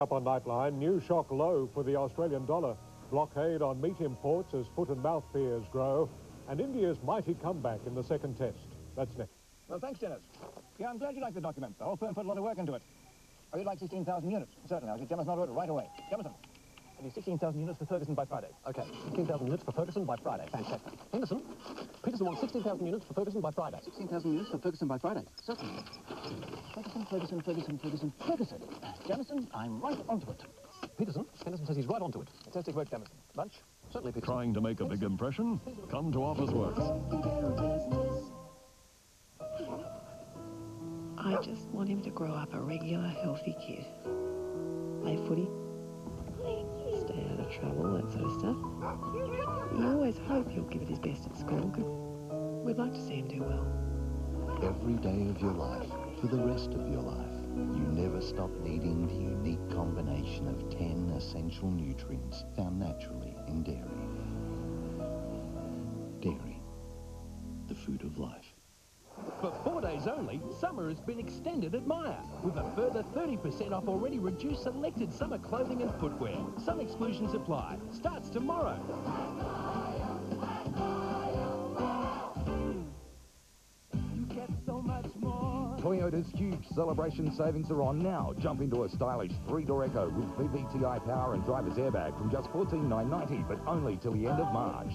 Up on Nightline, new shock low for the Australian dollar. Blockade on meat imports as foot and mouth fears grow. And India's mighty comeback in the second test. That's next. Well, thanks, Dennis. Yeah, I'm glad you like the document. The whole firm put a lot of work into it. Oh, you'd like 16,000 units? Certainly. I'll get Jemison on it right away. Jemison. I need 16,000 units for Ferguson by Friday. Okay, 16,000 units for Ferguson by Friday. Fantastic. Henderson, Peterson wants 16,000 units for Ferguson by Friday. 16,000 units for Ferguson by Friday. Certainly. Ferguson, Ferguson, Ferguson, Ferguson, Ferguson. Jemison, I'm right onto it. Peterson, Henderson says he's right onto it. Fantastic work, Jemison. Lunch? Certainly, Peterson. Trying to make a big impression? Come to Officeworks. I just want him to grow up a regular, healthy kid. Play footy, stay out of trouble, that sort of stuff. You always hope he'll give it his best at school, 'cause we'd like to see him do well. Every day of your life, for the rest of your life, you never stop needing the unique combination of 10 essential nutrients found naturally in dairy. Dairy, the food of life. For four days only, summer has been extended at Myer, with a further 30% off already reduced selected summer clothing and footwear. Some exclusions apply. Starts tomorrow. Toyota's huge celebration savings are on now. Jump into a stylish three-door Echo with VVTi power and driver's airbag from just 14,990, but only till the end of March.